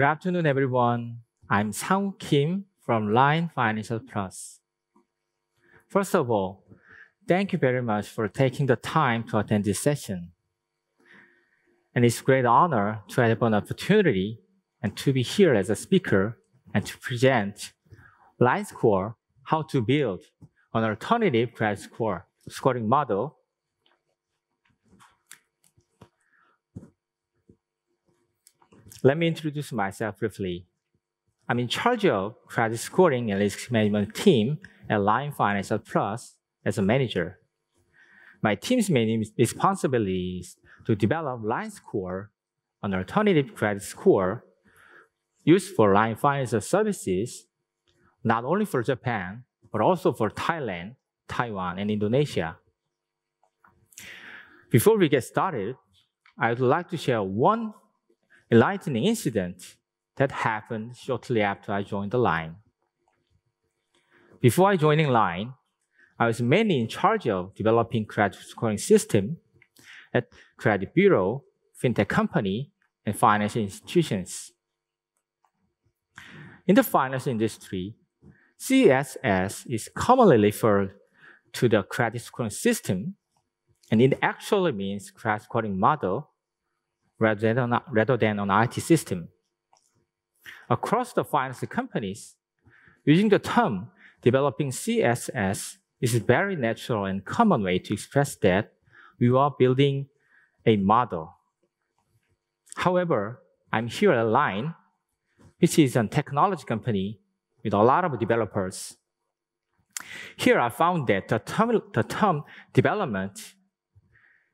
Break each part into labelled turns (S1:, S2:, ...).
S1: Good afternoon, everyone. I'm Sang Kim from Line Financial Plus. First of all, thank you very much for taking the time to attend this session. And it's a great honor to have an opportunity and to be here as a speaker and to present Line Score, how to build an alternative credit score scoring model Let me introduce myself briefly. I'm in charge of credit scoring and risk management team at Line Financial Plus as a manager. My team's main responsibility is to develop Line Score, an alternative credit score used for Line Financial services, not only for Japan, but also for Thailand, Taiwan, and Indonesia. Before we get started, I would like to share one enlightening incident that happened shortly after I joined the line. Before I joining line, I was mainly in charge of developing credit scoring system at credit bureau, fintech company, and financial institutions. In the financial industry, CSS is commonly referred to the credit scoring system, and it actually means credit scoring model rather than, rather than an IT system. Across the finance companies, using the term developing CSS is a very natural and common way to express that we are building a model. However, I'm here at Line, which is a technology company with a lot of developers. Here I found that the term, the term development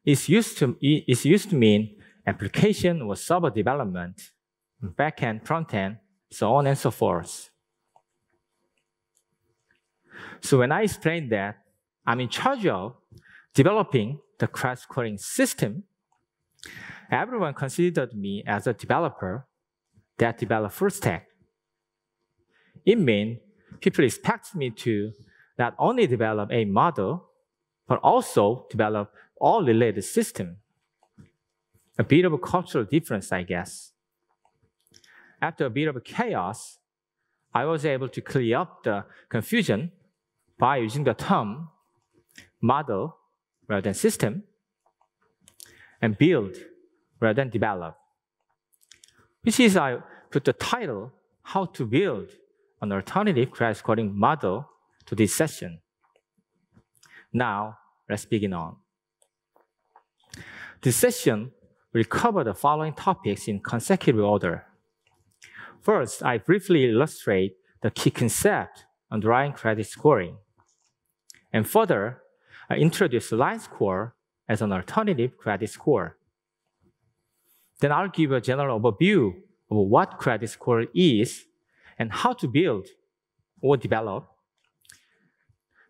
S1: is used, to, is used to mean application or server development, backend, frontend, so on and so forth. So when I explained that I'm in charge of developing the credit scoring system, everyone considered me as a developer that developed full stack. It means people expect me to not only develop a model, but also develop all related systems a bit of a cultural difference, I guess. After a bit of a chaos, I was able to clear up the confusion by using the term model rather than system and build rather than develop. Which is I put the title, How to Build an Alternative Credit Scoring Model to this session. Now, let's begin on. This session will cover the following topics in consecutive order. First, I briefly illustrate the key concept underlying credit scoring. And further, I introduce line score as an alternative credit score. Then I'll give a general overview of what credit score is and how to build or develop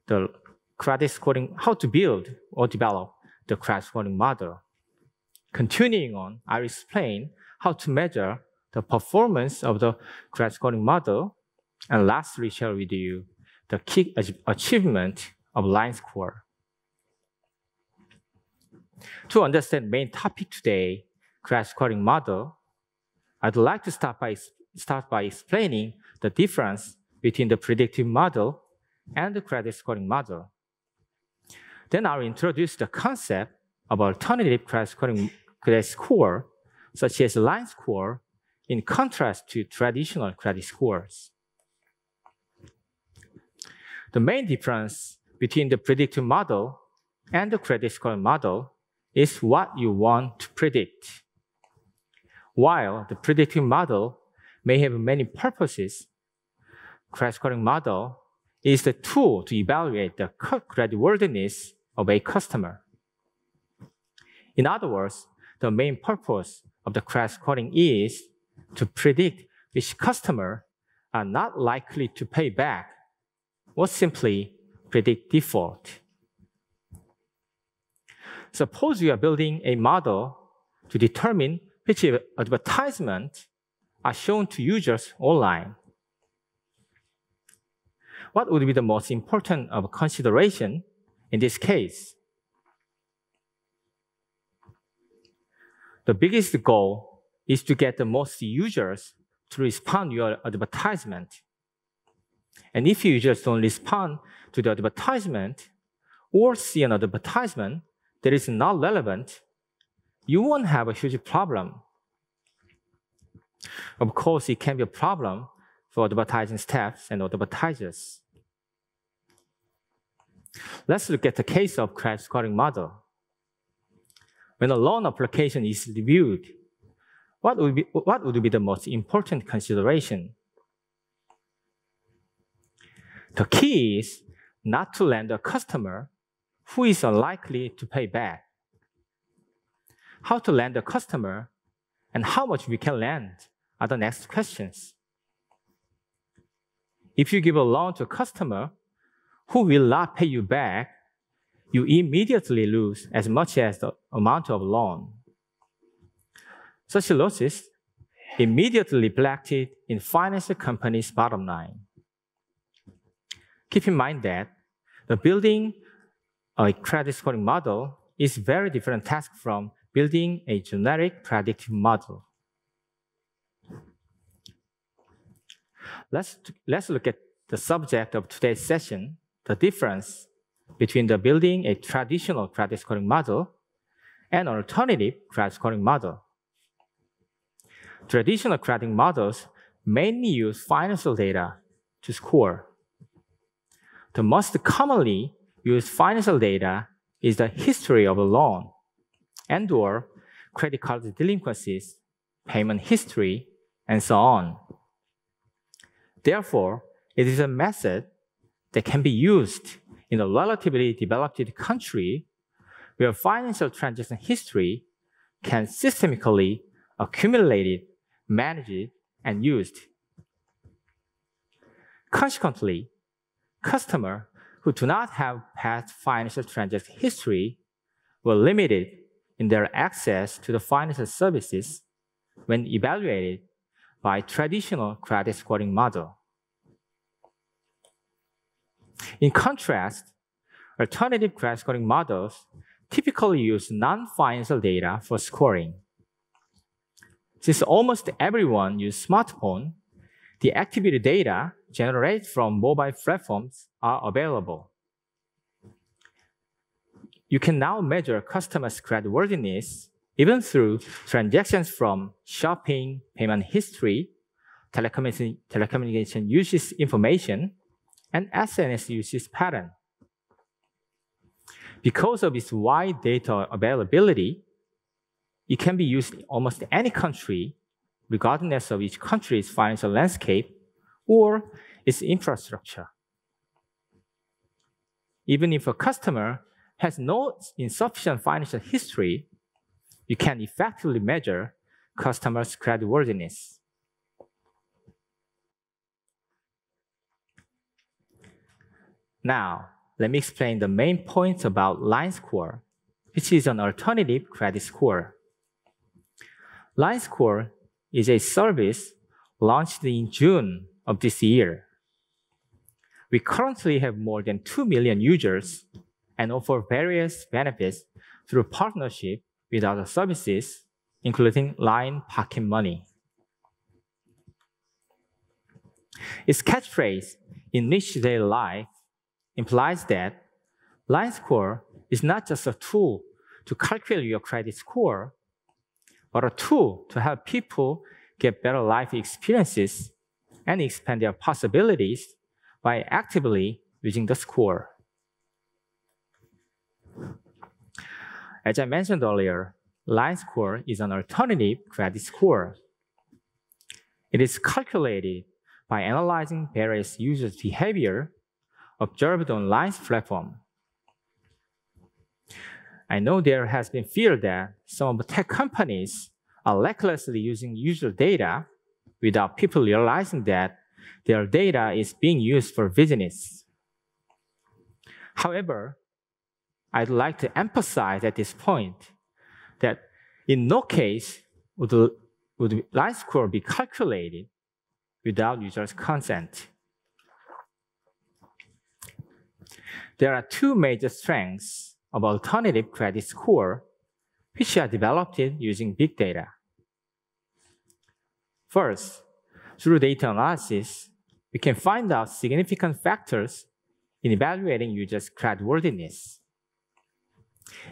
S1: the credit scoring, how to build or develop the credit scoring model. Continuing on, I will explain how to measure the performance of the credit scoring model, and lastly share with you the key achievement of line score. To understand main topic today, credit scoring model, I'd like to start by, start by explaining the difference between the predictive model and the credit scoring model. Then I'll introduce the concept of alternative credit scoring credit score, such as line score, in contrast to traditional credit scores. The main difference between the predictive model and the credit score model is what you want to predict. While the predictive model may have many purposes, credit scoring model is the tool to evaluate the creditworthiness of a customer. In other words, the main purpose of the credit scoring is to predict which customer are not likely to pay back or simply predict default. Suppose you are building a model to determine which advertisement are shown to users online. What would be the most important of consideration in this case? The biggest goal is to get the most users to respond to your advertisement. And if users don't respond to the advertisement or see an advertisement that is not relevant, you won't have a huge problem. Of course, it can be a problem for advertising staffs and advertisers. Let's look at the case of credit scoring model. When a loan application is reviewed, what would be, what would be the most important consideration? The key is not to lend a customer who is unlikely to pay back. How to lend a customer and how much we can lend are the next questions. If you give a loan to a customer who will not pay you back, you immediately lose as much as the amount of loan. Such losses immediately reflected in financial company's bottom line. Keep in mind that the building a credit scoring model is very different task from building a generic predictive model. Let's, let's look at the subject of today's session, the difference between the building a traditional credit scoring model and an alternative credit scoring model. Traditional credit models mainly use financial data to score. The most commonly used financial data is the history of a loan and or credit card delinquencies, payment history, and so on. Therefore, it is a method that can be used in a relatively developed country where financial transaction history can systemically accumulated, managed, and used. Consequently, customers who do not have past financial transaction history were limited in their access to the financial services when evaluated by traditional credit scoring model. In contrast, alternative credit scoring models typically use non-financial data for scoring. Since almost everyone uses smartphone, the activity data generated from mobile platforms are available. You can now measure customers' creditworthiness even through transactions from shopping, payment history, telecommunication, telecommunication usage information, and SNS usage pattern. Because of its wide data availability, it can be used in almost any country, regardless of each country's financial landscape or its infrastructure. Even if a customer has no insufficient financial history, you can effectively measure customers' creditworthiness. Now, let me explain the main points about Line Score, which is an alternative credit score. Line Score is a service launched in June of this year. We currently have more than 2 million users and offer various benefits through partnership with other services, including Line Pocket Money. Its catchphrase, in enrich their life, implies that line score is not just a tool to calculate your credit score, but a tool to help people get better life experiences and expand their possibilities by actively using the score. As I mentioned earlier, line score is an alternative credit score. It is calculated by analyzing various users' behavior observed on Line's platform. I know there has been fear that some of tech companies are recklessly using user data without people realizing that their data is being used for business. However, I'd like to emphasize at this point that in no case would, would line score be calculated without users' consent. There are two major strengths of alternative credit score, which are developed using big data. First, through data analysis, we can find out significant factors in evaluating users' creditworthiness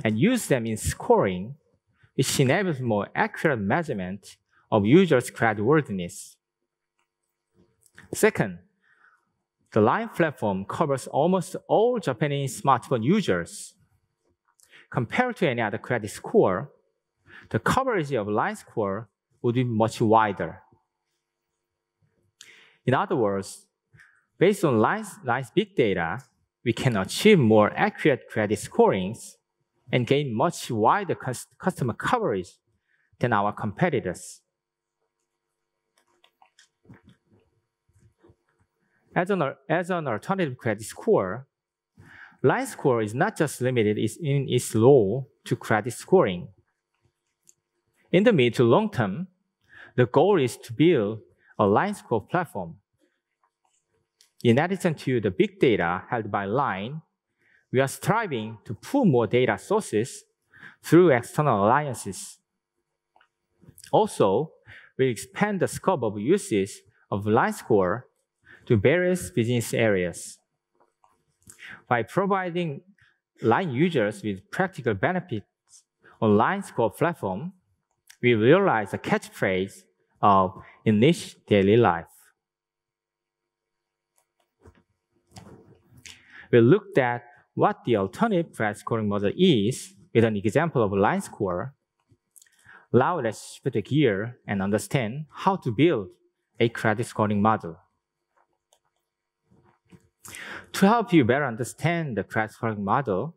S1: and use them in scoring, which enables more accurate measurement of users' creditworthiness. Second, the LINE platform covers almost all Japanese smartphone users. Compared to any other credit score, the coverage of LINE score would be much wider. In other words, based on LINE's, LINE's big data, we can achieve more accurate credit scorings and gain much wider customer coverage than our competitors. As an, as an alternative credit score, line score is not just limited in its role to credit scoring. In the mid to long term, the goal is to build a line score platform. In addition to the big data held by Line, we are striving to pull more data sources through external alliances. Also, we expand the scope of uses of Line Score to various business areas. By providing line users with practical benefits on Line Score platform, we realize the catchphrase of enrich daily life. We looked at what the alternative credit scoring model is with an example of line score. Now let's the gear and understand how to build a credit scoring model. To help you better understand the credit scoring model,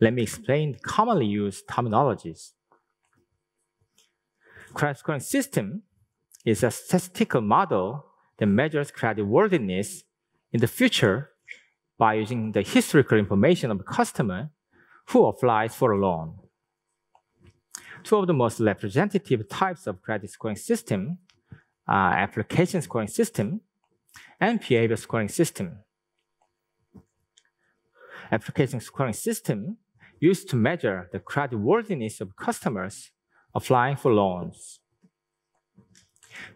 S1: let me explain the commonly used terminologies. Credit scoring system is a statistical model that measures creditworthiness in the future by using the historical information of a customer who applies for a loan. Two of the most representative types of credit scoring system are application scoring system and behavior scoring system application scoring system used to measure the creditworthiness of customers applying for loans.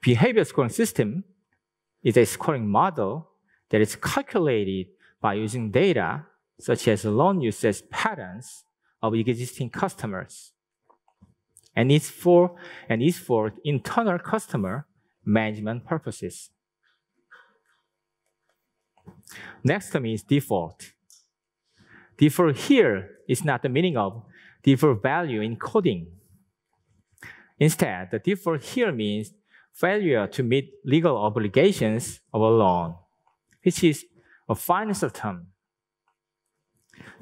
S1: Behavior scoring system is a scoring model that is calculated by using data such as loan usage patterns of existing customers and is for and is for internal customer management purposes. Next term is default. Default here is not the meaning of default value in coding. Instead, the default here means failure to meet legal obligations of a loan, which is a financial term.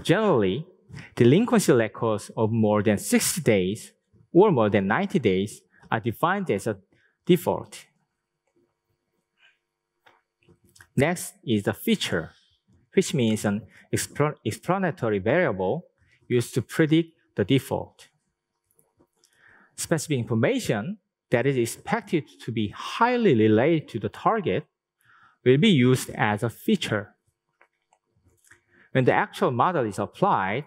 S1: Generally, delinquency records of more than 60 days or more than 90 days are defined as a default. Next is the feature which means an explanatory variable used to predict the default. Specific information that is expected to be highly related to the target will be used as a feature. When the actual model is applied,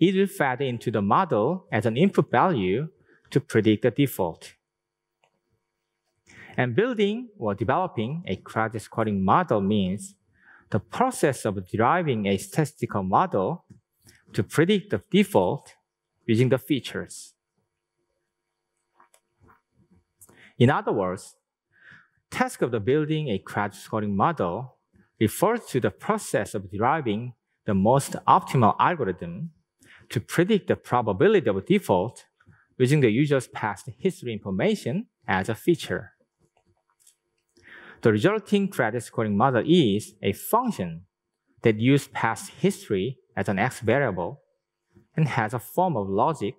S1: it will fed into the model as an input value to predict the default. And building or developing a credit scoring model means the process of deriving a statistical model to predict the default using the features. In other words, task of the building a credit scoring model refers to the process of deriving the most optimal algorithm to predict the probability of default using the user's past history information as a feature. The resulting credit scoring model is a function that uses past history as an x variable and has a form of logic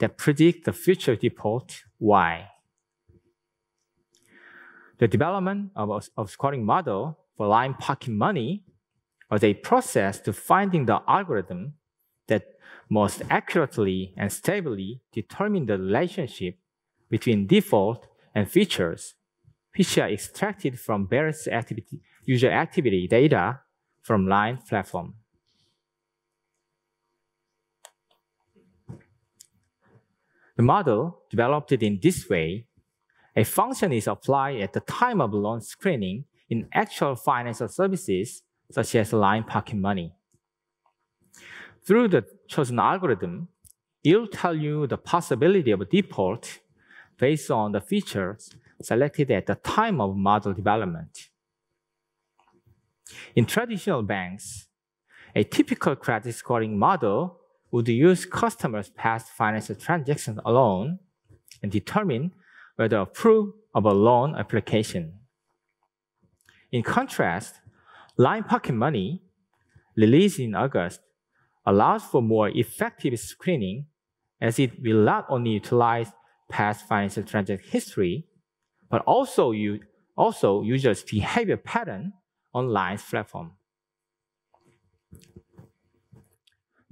S1: that predicts the future default y. The development of of scoring model for Line Pocket Money was a process to finding the algorithm that most accurately and stably determine the relationship between default and features which are extracted from various activity, user activity data from Line platform. The model developed in this way a function is applied at the time of loan screening in actual financial services, such as line pocket money. Through the chosen algorithm, it'll tell you the possibility of default based on the features selected at the time of model development. In traditional banks, a typical credit scoring model would use customers' past financial transactions alone and determine whether approve of a loan application. In contrast, Line Pocket Money, released in August, allows for more effective screening as it will not only utilize past financial transaction history, but also, use, also users' behavior pattern on Line's platform.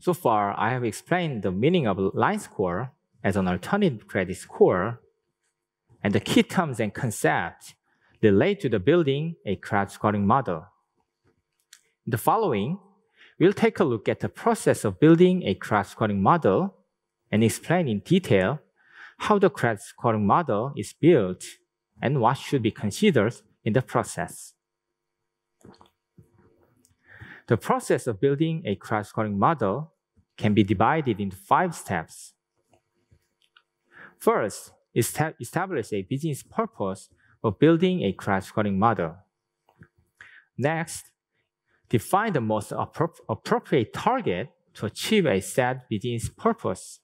S1: So far, I have explained the meaning of line score as an alternative credit score and the key terms and concepts relate to the building a credit scoring model. In the following, we'll take a look at the process of building a credit scoring model and explain in detail how the credit scoring model is built and what should be considered in the process. The process of building a credit scoring model can be divided into five steps. First, establish a business purpose of building a credit scoring model. Next, define the most appro appropriate target to achieve a set business purpose.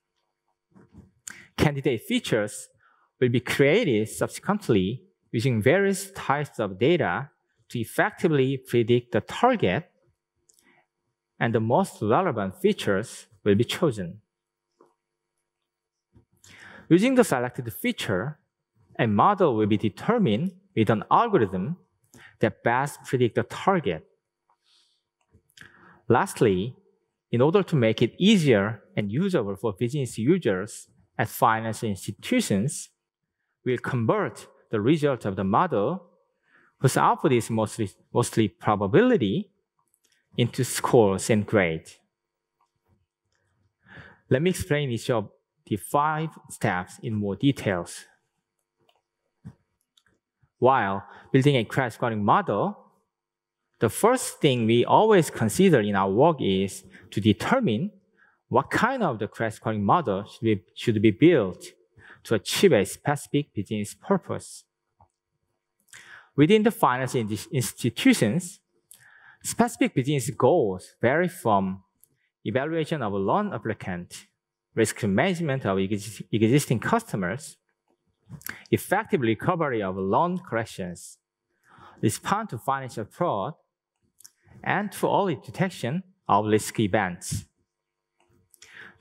S1: Candidate features will be created subsequently using various types of data to effectively predict the target, and the most relevant features will be chosen. Using the selected feature, a model will be determined with an algorithm that best predict the target. Lastly, in order to make it easier and usable for business users at financial institutions, we'll convert the result of the model, whose output is mostly, mostly probability, into scores and grades. Let me explain each of the five steps in more details. While building a credit scoring model, the first thing we always consider in our work is to determine what kind of the credit scoring model should be, should be built to achieve a specific business purpose. Within the financial institutions, specific business goals vary from evaluation of a loan applicant risk management of existing customers, effective recovery of loan collections, respond to financial fraud, and to early detection of risk events.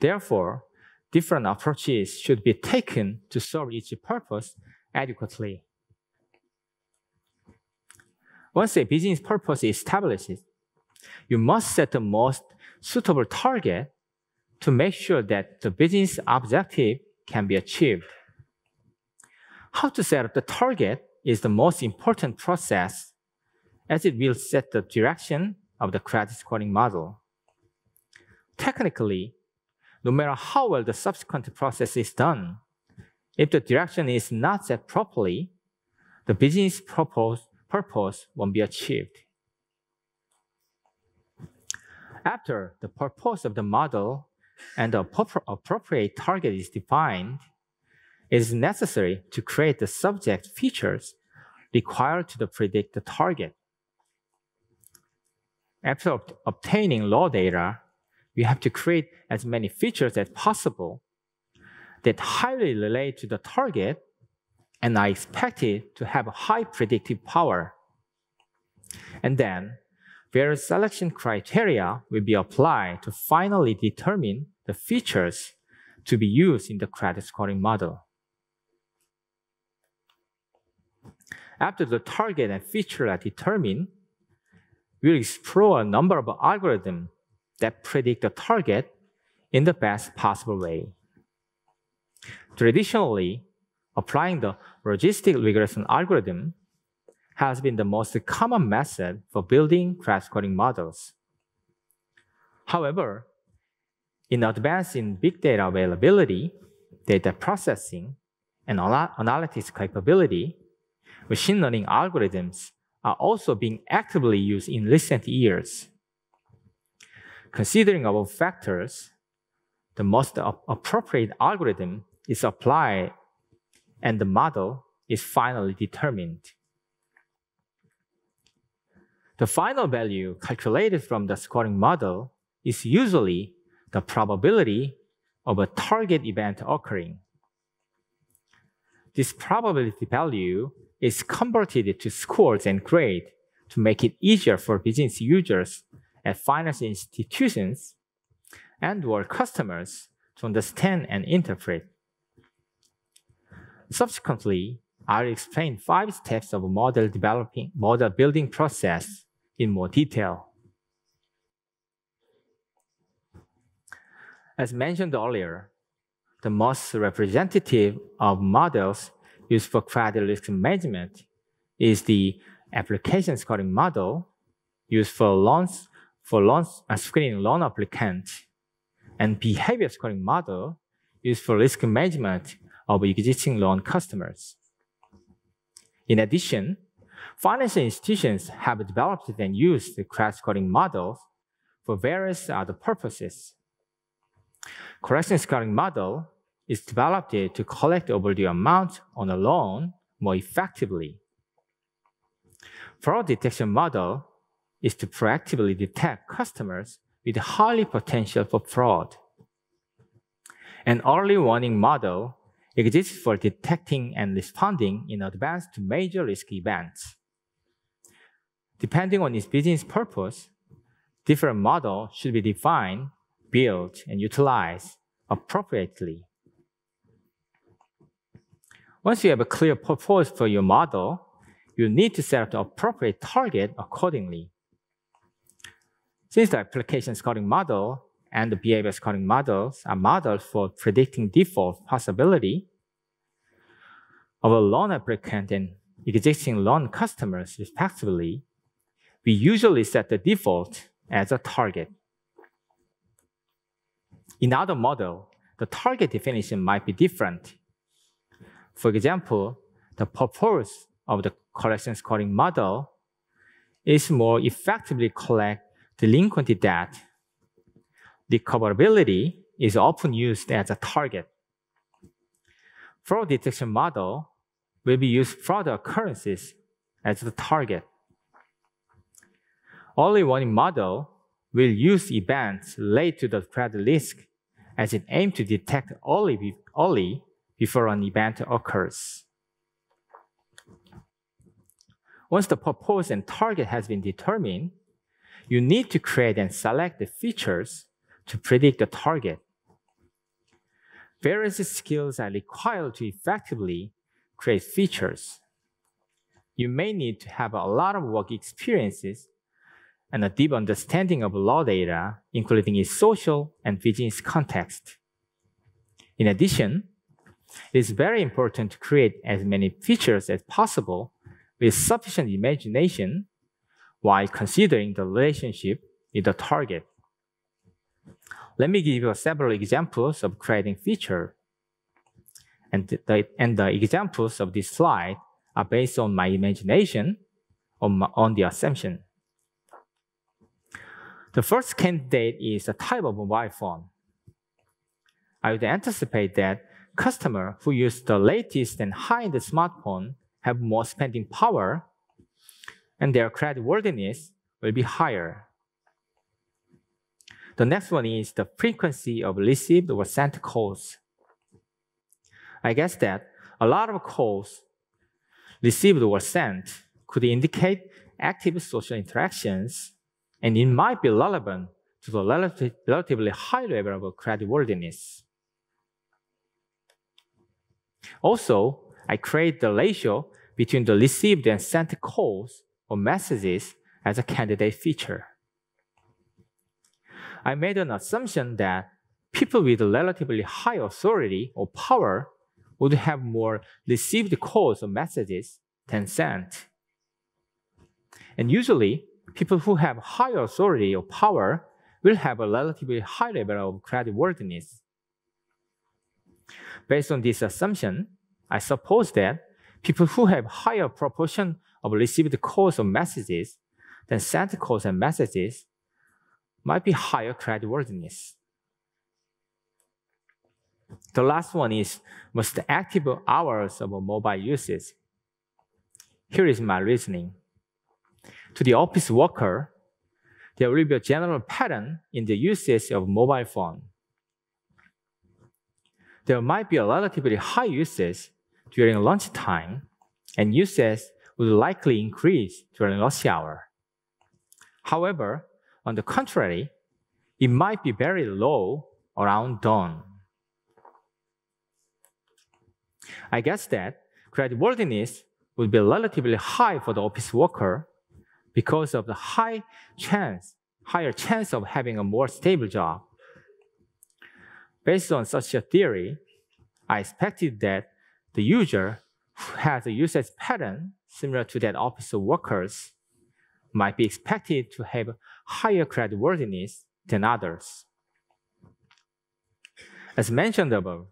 S1: Therefore, different approaches should be taken to serve each purpose adequately. Once a business purpose is established, you must set the most suitable target to make sure that the business objective can be achieved. How to set up the target is the most important process as it will set the direction of the credit scoring model. Technically, no matter how well the subsequent process is done, if the direction is not set properly, the business purpose, purpose won't be achieved. After the purpose of the model and the appropriate target is defined, it is necessary to create the subject features required to predict the target. After obtaining raw data, we have to create as many features as possible that highly relate to the target and are expected to have a high predictive power. And then various selection criteria will be applied to finally determine the features to be used in the credit scoring model. After the target and feature are determined, we'll explore a number of algorithms that predict the target in the best possible way. Traditionally, applying the logistic regression algorithm has been the most common method for building credit scoring models. However, in advancing big data availability, data processing, and analytics capability, machine learning algorithms are also being actively used in recent years. Considering above factors, the most appropriate algorithm is applied and the model is finally determined. The final value calculated from the scoring model is usually the probability of a target event occurring. This probability value is converted to scores and grade to make it easier for business users at finance institutions and or customers to understand and interpret. Subsequently, I'll explain five steps of model developing model building process in more detail. As mentioned earlier, the most representative of models used for credit risk management is the application scoring model used for loans for loan, uh, screening loan applicants and behavior scoring model used for risk management of existing loan customers. In addition, financial institutions have developed and used the credit scoring models for various other purposes. Collection scoring model is developed to collect overdue amount on a loan more effectively. Fraud detection model is to proactively detect customers with highly potential for fraud. An early warning model exists for detecting and responding in advance to major risk events. Depending on its business purpose, different models should be defined, built, and utilized appropriately. Once you have a clear purpose for your model, you need to set up the appropriate target accordingly. Since the application scoring model and the behavior scoring models are models for predicting default possibility of a loan applicant and existing loan customers respectively, we usually set the default as a target. In other model, the target definition might be different for example, the purpose of the collection scoring model is more effectively collect delinquent debt. The recoverability is often used as a target. Fraud detection model will be used fraud occurrences as the target. Early warning model will use events related to the credit risk as it aims to detect early, early before an event occurs. Once the purpose and target has been determined, you need to create and select the features to predict the target. Various skills are required to effectively create features. You may need to have a lot of work experiences and a deep understanding of raw data, including its social and business context. In addition, it is very important to create as many features as possible with sufficient imagination while considering the relationship with the target. Let me give you several examples of creating feature. And the, and the examples of this slide are based on my imagination on, my, on the assumption. The first candidate is a type of mobile phone. I would anticipate that customers who use the latest and high-end smartphone have more spending power, and their creditworthiness will be higher. The next one is the frequency of received or sent calls. I guess that a lot of calls received or sent could indicate active social interactions, and it might be relevant to the relatively high level of creditworthiness. Also, I create the ratio between the received and sent calls or messages as a candidate feature. I made an assumption that people with relatively high authority or power would have more received calls or messages than sent. And usually, people who have high authority or power will have a relatively high level of creditworthiness. Based on this assumption, I suppose that people who have higher proportion of received calls or messages than sent calls and messages might be higher creditworthiness. The last one is most active hours of mobile usage. Here is my reasoning. To the office worker, there will be a general pattern in the usage of mobile phone. There might be a relatively high usage during lunchtime, and usage would likely increase during rush hour. However, on the contrary, it might be very low around dawn. I guess that creditworthiness would be relatively high for the office worker because of the high chance, higher chance of having a more stable job. Based on such a theory, I expected that the user who has a usage pattern similar to that office workers might be expected to have higher creditworthiness than others. As mentioned above,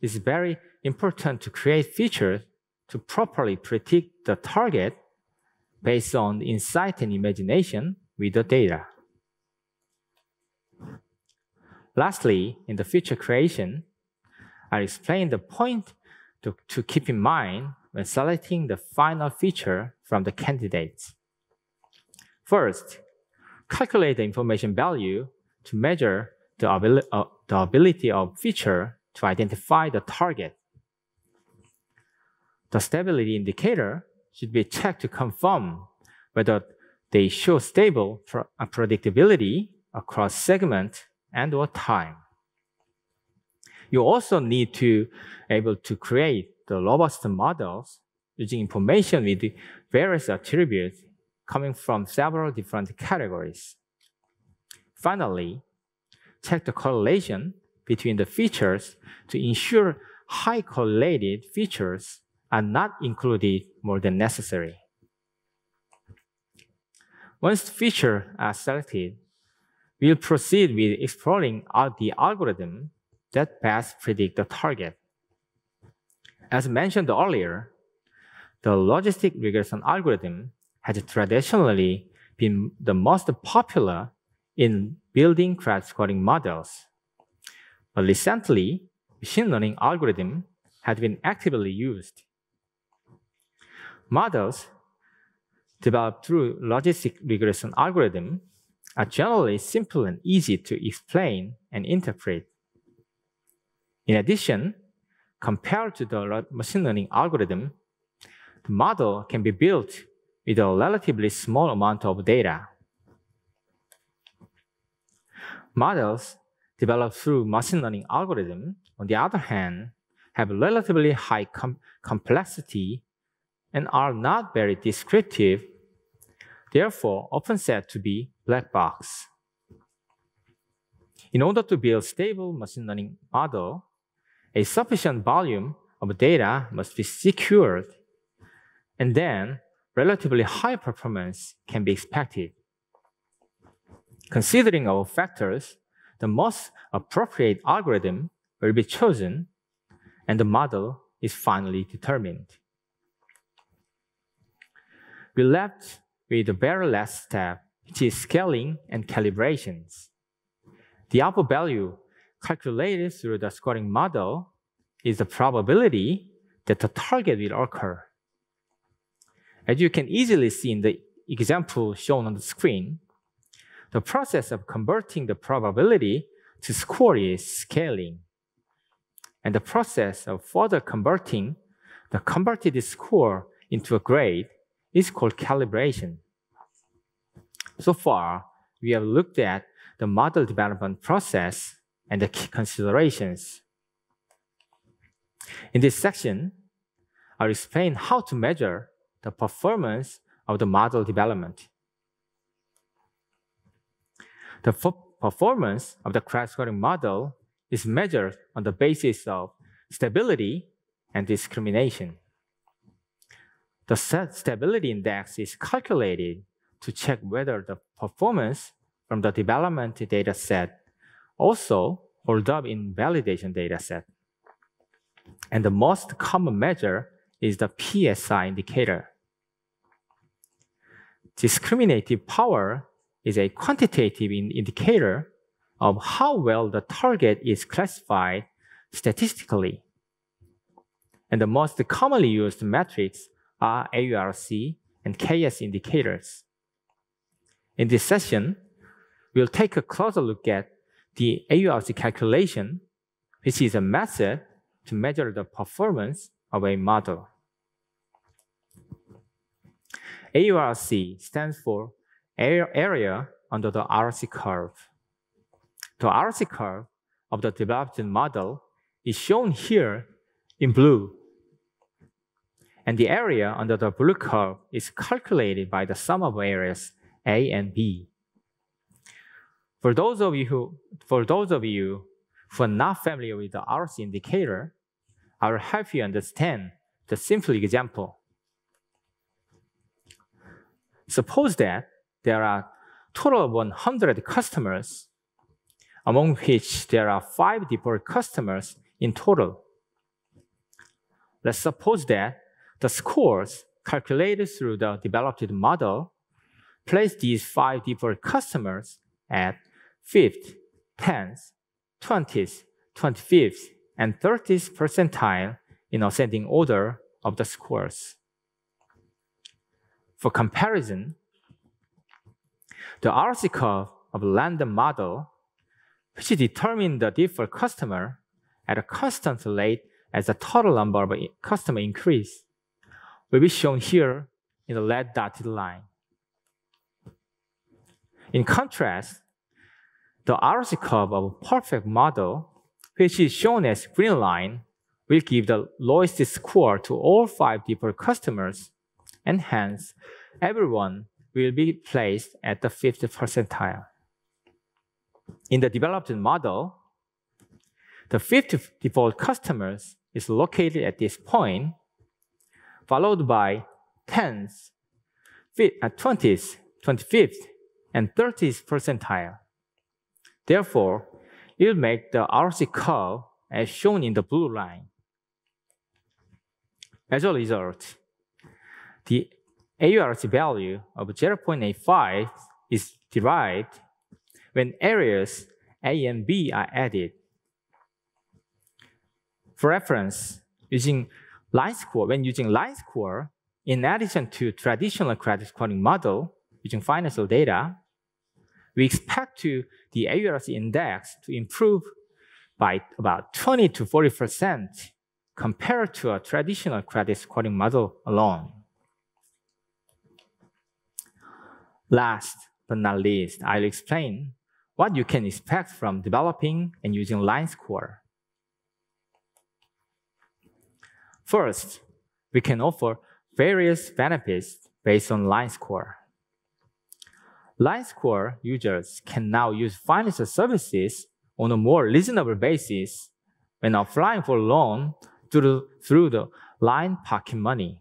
S1: it's very important to create features to properly predict the target based on insight and imagination with the data. Lastly, in the feature creation, I'll explain the point to, to keep in mind when selecting the final feature from the candidates. First, calculate the information value to measure the, abil uh, the ability of feature to identify the target. The stability indicator should be checked to confirm whether they show stable uh, predictability across segment and or time. You also need to able to create the robust models using information with various attributes coming from several different categories. Finally, check the correlation between the features to ensure high correlated features are not included more than necessary. Once features are selected, we'll proceed with exploring the algorithm that best predict the target. As mentioned earlier, the logistic regression algorithm has traditionally been the most popular in building credit scoring models. But recently, machine learning algorithm has been actively used. Models developed through logistic regression algorithm are generally simple and easy to explain and interpret. In addition, compared to the machine learning algorithm, the model can be built with a relatively small amount of data. Models developed through machine learning algorithm, on the other hand, have relatively high com complexity and are not very descriptive, therefore often said to be black box. In order to build stable machine learning model, a sufficient volume of data must be secured, and then relatively high performance can be expected. Considering all factors, the most appropriate algorithm will be chosen, and the model is finally determined. We left with the very last step, which is scaling and calibrations. The alpha value calculated through the scoring model is the probability that the target will occur. As you can easily see in the example shown on the screen, the process of converting the probability to score is scaling. And the process of further converting the converted score into a grade is called calibration. So far, we have looked at the model development process and the key considerations. In this section, I'll explain how to measure the performance of the model development. The performance of the credit scoring model is measured on the basis of stability and discrimination. The stability index is calculated to check whether the performance from the development data set also hold up in validation dataset. And the most common measure is the PSI indicator. Discriminative power is a quantitative indicator of how well the target is classified statistically. And the most commonly used metrics are AURC and KS indicators. In this session, we'll take a closer look at the AURC calculation, which is a method to measure the performance of a model. AURC stands for area under the RC curve. The RC curve of the developed model is shown here in blue. And the area under the blue curve is calculated by the sum of areas A and B. For those of you who, for those of you who are not familiar with the RC indicator, I will help you understand the simple example. Suppose that there are total of 100 customers, among which there are five default customers in total. Let's suppose that the scores calculated through the developed model place these five default customers at 5th, 10th, 20th, 25th, and 30th percentile in ascending order of the scores. For comparison, the RC curve of random model, which determines the default customer at a constant rate as the total number of customer increase, will be shown here in the red dotted line. In contrast, the RC curve of a perfect model, which is shown as green line, will give the lowest score to all five default customers, and hence everyone will be placed at the fifth percentile. In the developed model, the fifth default customers is located at this point, followed by 10th, 20th, 25th, and 30th percentile. Therefore, will make the RC curve as shown in the blue line. As a result, the AURC value of 0.85 is derived when areas A and B are added. For reference, using LINE Score, when using LINE Score, in addition to traditional credit scoring model using financial data, we expect to the AURC index to improve by about 20 to 40% compared to a traditional credit scoring model alone. Last but not least, I'll explain what you can expect from developing and using LINE Score. First, we can offer various benefits based on LINE Score. LINE Score users can now use financial services on a more reasonable basis when applying for a loan through, through the Line Pocket Money.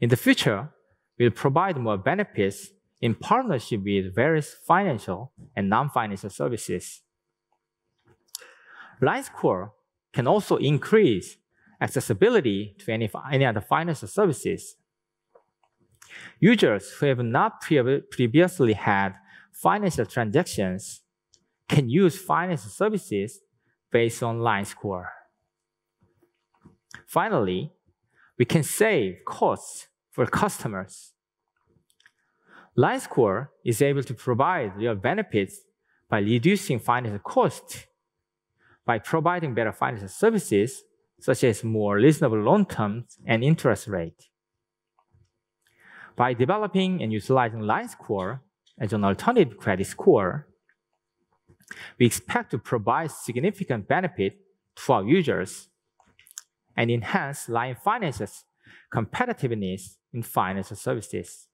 S1: In the future, we'll provide more benefits in partnership with various financial and non-financial services. LINE Score can also increase accessibility to any, any other financial services Users who have not pre previously had financial transactions can use financial services based on LINE Score. Finally, we can save costs for customers. LINE Score is able to provide real benefits by reducing financial costs by providing better financial services such as more reasonable loan terms and interest rate. By developing and utilizing LINE Score as an alternative credit score, we expect to provide significant benefit to our users and enhance line finances competitiveness in financial services.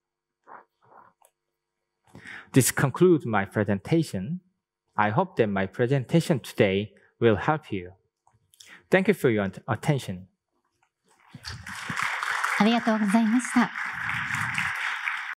S1: This concludes my presentation. I hope that my presentation today will help you. Thank you for your attention.
S2: ありがとうございました。